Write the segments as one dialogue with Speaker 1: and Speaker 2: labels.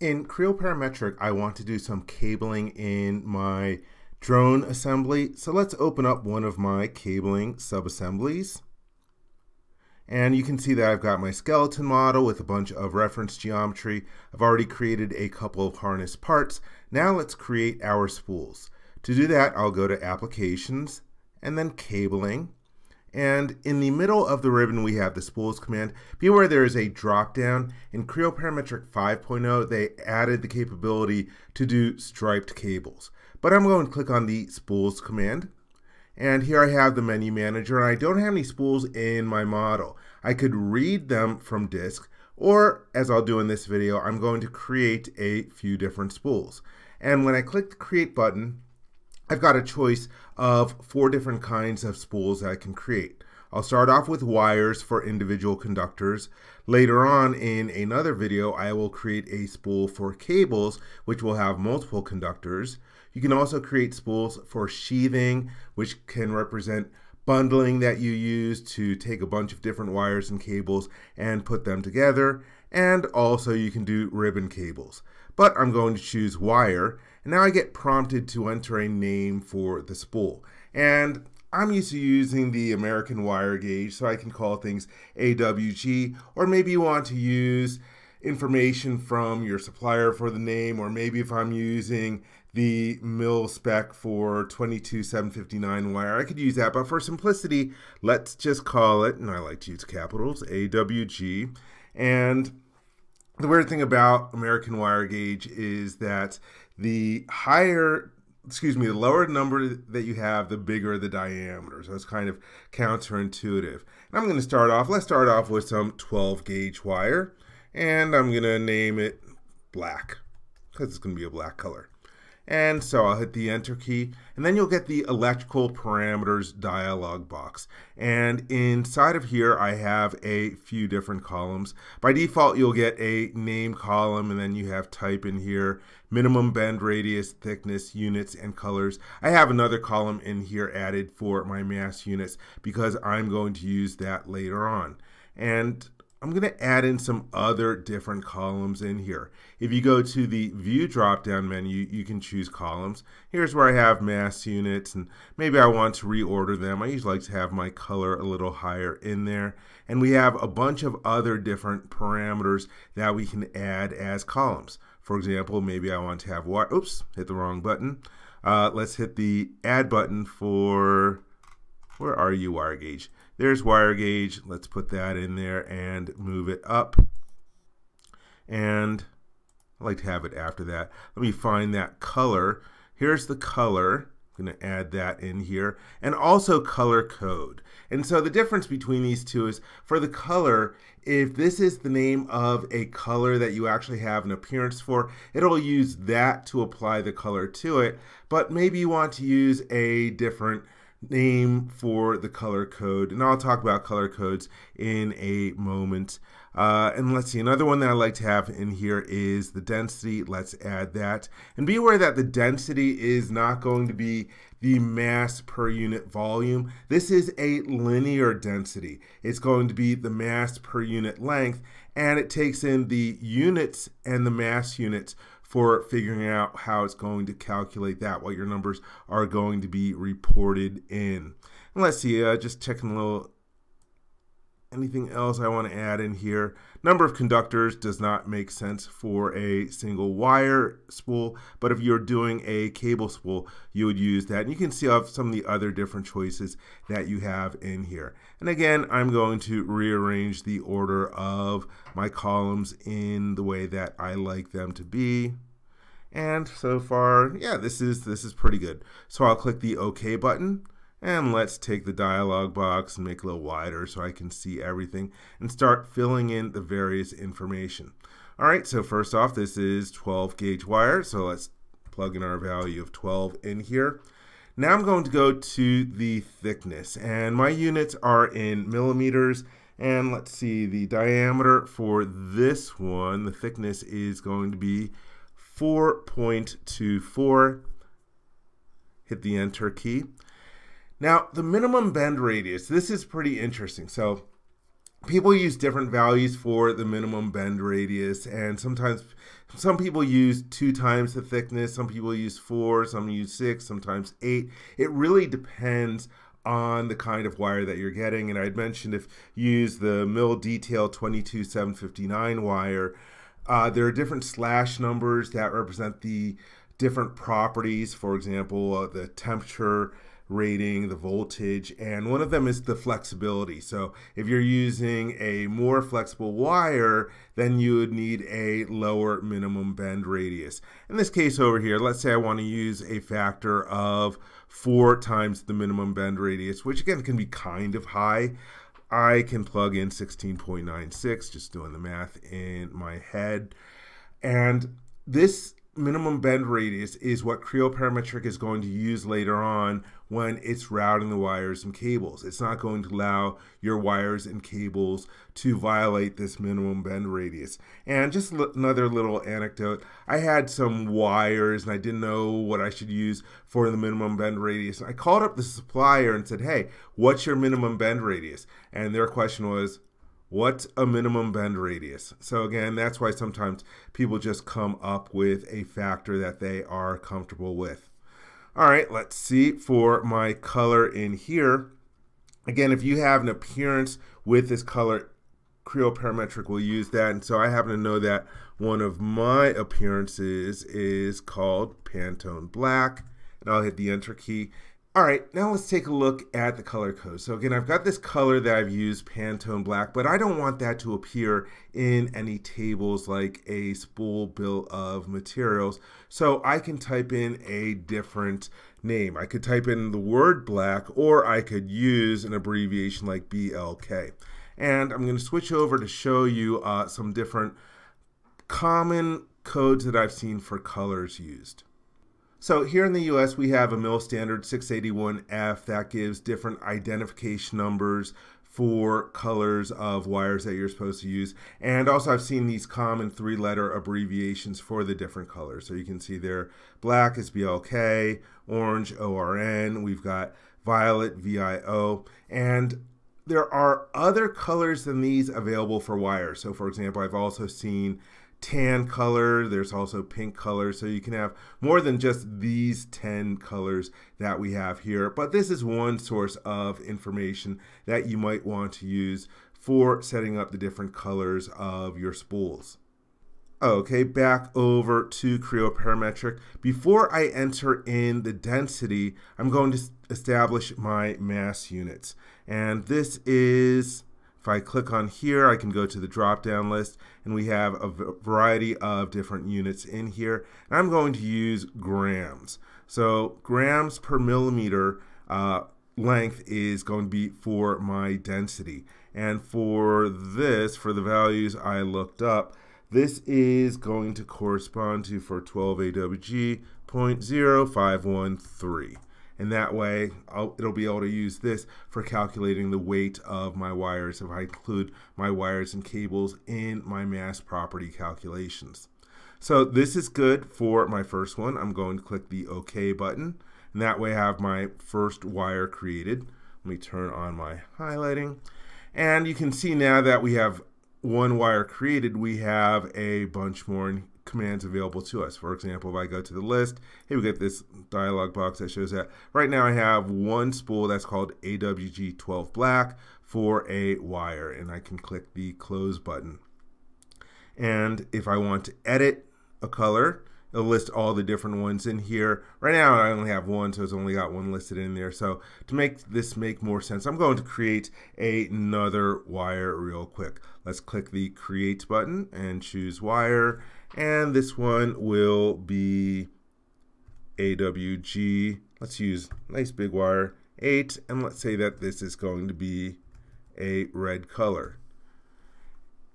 Speaker 1: In Creo Parametric, I want to do some cabling in my drone assembly. So let's open up one of my cabling subassemblies. And you can see that I've got my skeleton model with a bunch of reference geometry. I've already created a couple of harness parts. Now let's create our spools. To do that, I'll go to Applications and then Cabling. And in the middle of the ribbon, we have the spools command. Be aware there is a drop down. In Creo Parametric 5.0, they added the capability to do striped cables. But I'm going to click on the spools command. And here I have the menu manager, and I don't have any spools in my model. I could read them from disk, or as I'll do in this video, I'm going to create a few different spools. And when I click the create button, I've got a choice of four different kinds of spools that I can create. I'll start off with wires for individual conductors. Later on in another video, I will create a spool for cables, which will have multiple conductors. You can also create spools for sheathing, which can represent bundling that you use to take a bunch of different wires and cables and put them together. And also you can do ribbon cables. But I'm going to choose wire and now I get prompted to enter a name for the spool. And I'm used to using the American wire gauge, so I can call things AWG, or maybe you want to use information from your supplier for the name, or maybe if I'm using the mil spec for 22759 wire, I could use that. But for simplicity, let's just call it, and I like to use capitals, AWG. And the weird thing about American wire gauge is that the higher excuse me, the lower number that you have, the bigger the diameter. So it's kind of counterintuitive. And I'm going to start off, let's start off with some 12 gauge wire. And I'm going to name it black because it's going to be a black color. And so I'll hit the enter key and then you'll get the electrical parameters dialog box. And inside of here, I have a few different columns. By default, you'll get a name column and then you have type in here, minimum bend radius, thickness, units, and colors. I have another column in here added for my mass units because I'm going to use that later on. And I'm going to add in some other different columns in here. If you go to the view drop down menu, you can choose columns. Here's where I have mass units and maybe I want to reorder them. I usually like to have my color a little higher in there. And we have a bunch of other different parameters that we can add as columns. For example, maybe I want to have oops, hit the wrong button. Uh, let's hit the add button for, where are you wire gauge? There's wire gauge. Let's put that in there and move it up. And I like to have it after that. Let me find that color. Here's the color. I'm going to add that in here. And also color code. And so the difference between these two is for the color, if this is the name of a color that you actually have an appearance for, it'll use that to apply the color to it. But maybe you want to use a different name for the color code. And I'll talk about color codes in a moment. Uh, and let's see, another one that I like to have in here is the density. Let's add that. And be aware that the density is not going to be the mass per unit volume. This is a linear density. It's going to be the mass per unit length, and it takes in the units and the mass units for figuring out how it's going to calculate that, what your numbers are going to be reported in. And let's see, uh, just checking a little anything else I want to add in here. Number of conductors does not make sense for a single wire spool, but if you're doing a cable spool, you would use that. And you can see off some of the other different choices that you have in here. And again, I'm going to rearrange the order of my columns in the way that I like them to be. And so far, yeah, this is this is pretty good. So I'll click the OK button. And let's take the dialog box and make it a little wider so I can see everything and start filling in the various information. All right, so first off, this is 12 gauge wire. So let's plug in our value of 12 in here. Now I'm going to go to the thickness and my units are in millimeters and let's see the diameter for this one, the thickness is going to be 4.24. Hit the enter key. Now, the minimum bend radius, this is pretty interesting. So people use different values for the minimum bend radius and sometimes some people use two times the thickness some people use four some use six sometimes eight it really depends on the kind of wire that you're getting and i'd mentioned if you use the mil detail 22759 wire uh, there are different slash numbers that represent the different properties for example uh, the temperature rating, the voltage, and one of them is the flexibility. So if you're using a more flexible wire, then you would need a lower minimum bend radius. In this case over here, let's say I want to use a factor of four times the minimum bend radius, which again can be kind of high. I can plug in 16.96, just doing the math in my head. And this minimum bend radius is what Creo Parametric is going to use later on when it's routing the wires and cables. It's not going to allow your wires and cables to violate this minimum bend radius. And just another little anecdote, I had some wires and I didn't know what I should use for the minimum bend radius. I called up the supplier and said, hey, what's your minimum bend radius? And their question was, What's a minimum bend radius? So again, that's why sometimes people just come up with a factor that they are comfortable with. All right, let's see for my color in here. Again, if you have an appearance with this color, Creo Parametric will use that. And so I happen to know that one of my appearances is called Pantone Black. And I'll hit the enter key. All right, now let's take a look at the color code. So again, I've got this color that I've used, Pantone Black, but I don't want that to appear in any tables like a spool bill of materials. So I can type in a different name. I could type in the word black, or I could use an abbreviation like BLK. And I'm going to switch over to show you uh, some different common codes that I've seen for colors used. So here in the US, we have a mil standard 681F that gives different identification numbers for colors of wires that you're supposed to use. And also I've seen these common three letter abbreviations for the different colors. So you can see there, black is BLK, orange ORN, we've got violet VIO, and there are other colors than these available for wires. So for example, I've also seen tan color. There's also pink color. So you can have more than just these 10 colors that we have here. But this is one source of information that you might want to use for setting up the different colors of your spools. Okay, back over to Creo Parametric. Before I enter in the density, I'm going to establish my mass units. And this is if I click on here, I can go to the drop down list and we have a variety of different units in here. And I'm going to use grams. So grams per millimeter uh, length is going to be for my density. And for this, for the values I looked up, this is going to correspond to for 12 AWG 0.0513 and that way I'll, it'll be able to use this for calculating the weight of my wires if I include my wires and cables in my mass property calculations. So this is good for my first one. I'm going to click the OK button and that way I have my first wire created. Let me turn on my highlighting and you can see now that we have one wire created, we have a bunch more commands available to us. For example, if I go to the list, here we get this dialog box that shows that right now I have one spool that's called AWG12 black for a wire and I can click the close button. And if I want to edit a color, it'll list all the different ones in here. Right now I only have one, so it's only got one listed in there. So to make this make more sense, I'm going to create another wire real quick. Let's click the create button and choose wire and this one will be AWG. Let's use nice big wire, 8. And let's say that this is going to be a red color.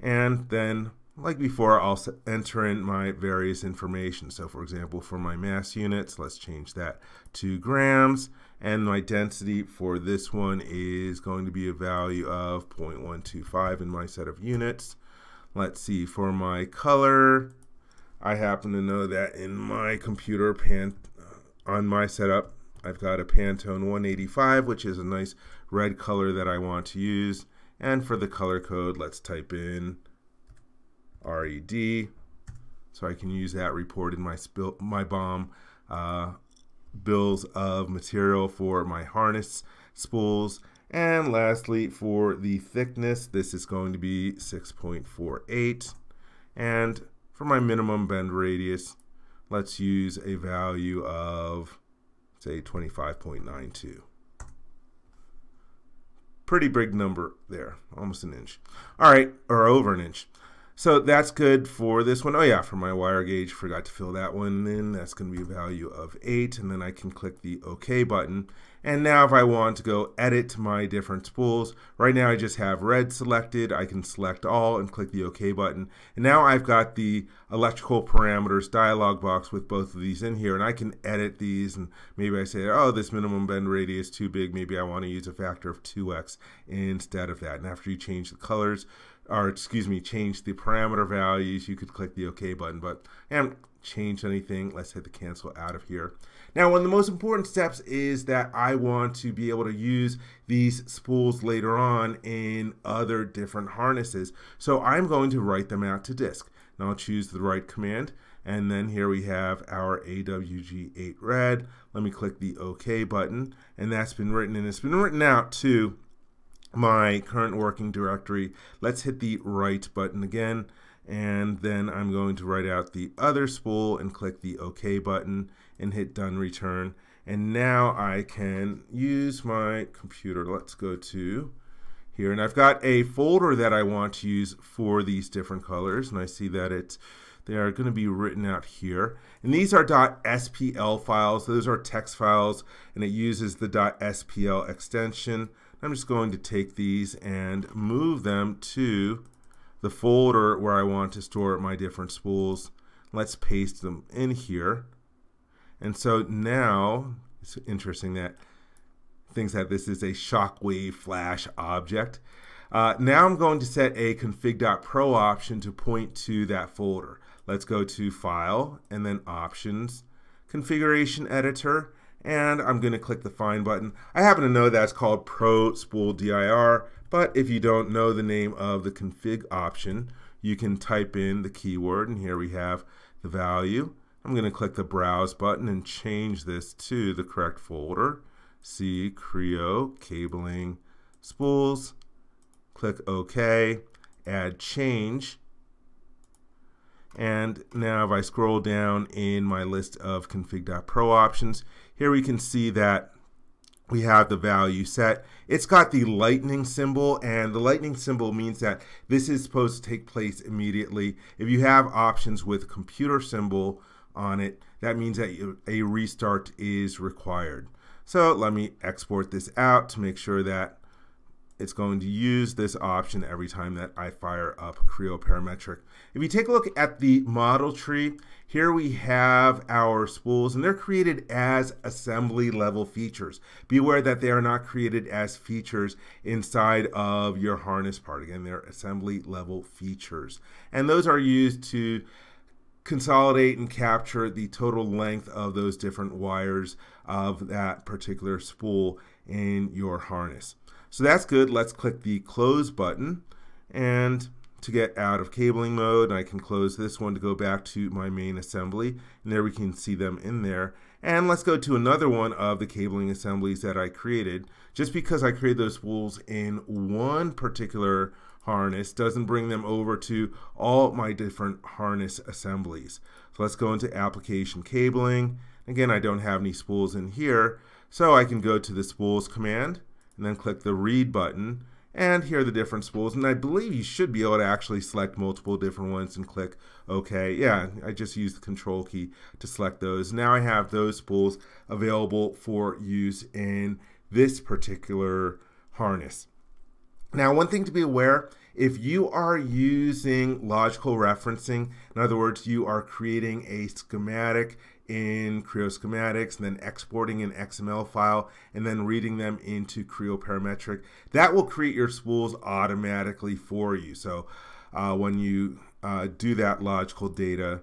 Speaker 1: And then, like before, I'll enter in my various information. So for example, for my mass units, let's change that to grams. And my density for this one is going to be a value of 0.125 in my set of units. Let's see, for my color, I happen to know that in my computer pan uh, on my setup, I've got a Pantone 185, which is a nice red color that I want to use. And for the color code, let's type in RED. So I can use that report in my, spill, my bomb uh, bills of material for my harness spools. And lastly, for the thickness, this is going to be 6.48. And for my minimum bend radius, let's use a value of, say, 25.92. Pretty big number there, almost an inch. All right, or over an inch. So that's good for this one. Oh yeah, for my wire gauge, forgot to fill that one in. That's going to be a value of 8, and then I can click the OK button. And now if I want to go edit my different spools, right now I just have red selected. I can select all and click the OK button. And now I've got the electrical parameters dialog box with both of these in here, and I can edit these. And maybe I say, oh, this minimum bend radius is too big. Maybe I want to use a factor of 2x instead of that. And after you change the colors, or excuse me, change the parameter values, you could click the OK button, but I haven't changed anything. Let's hit the cancel out of here. Now, one of the most important steps is that I want to be able to use these spools later on in other different harnesses. So I'm going to write them out to disk. Now I'll choose the write command. And then here we have our AWG8 red. Let me click the OK button. And that's been written, and it's been written out to my current working directory. Let's hit the write button again and then I'm going to write out the other spool and click the OK button and hit done return. And now I can use my computer. Let's go to here and I've got a folder that I want to use for these different colors and I see that it's they are going to be written out here. And these are .spl files. Those are text files and it uses the .spl extension. I'm just going to take these and move them to the folder where I want to store my different spools. Let's paste them in here. And so now, it's interesting that things that this is a shockwave flash object. Uh, now I'm going to set a config.pro option to point to that folder. Let's go to File and then Options, Configuration Editor, and I'm going to click the Find button. I happen to know that's called Pro Spool DIR, but if you don't know the name of the config option, you can type in the keyword, and here we have the value. I'm going to click the Browse button and change this to the correct folder. C Creo Cabling Spools. Click OK, add change, and now if I scroll down in my list of config.pro options, here we can see that we have the value set. It's got the lightning symbol, and the lightning symbol means that this is supposed to take place immediately. If you have options with computer symbol on it, that means that a restart is required. So let me export this out to make sure that it's going to use this option every time that I fire up Creo Parametric. If you take a look at the model tree, here we have our spools and they're created as assembly level features. Be aware that they are not created as features inside of your harness part. Again, they're assembly level features. And those are used to consolidate and capture the total length of those different wires of that particular spool in your harness. So that's good. Let's click the close button and to get out of cabling mode. I can close this one to go back to my main assembly. And there we can see them in there. And let's go to another one of the cabling assemblies that I created. Just because I created those spools in one particular harness doesn't bring them over to all my different harness assemblies. So let's go into application cabling. Again, I don't have any spools in here, so I can go to the spools command and then click the read button. And here are the different spools. And I believe you should be able to actually select multiple different ones and click OK. Yeah, I just used the control key to select those. Now I have those spools available for use in this particular harness. Now, one thing to be aware, if you are using logical referencing, in other words, you are creating a schematic in Creo Schematics and then exporting an XML file and then reading them into Creo Parametric. That will create your spools automatically for you. So uh, when you uh, do that logical data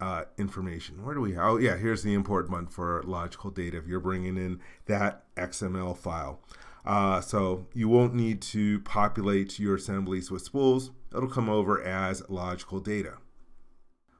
Speaker 1: uh, information, where do we, oh yeah, here's the import button for logical data if you're bringing in that XML file. Uh, so you won't need to populate your assemblies with spools. It'll come over as logical data.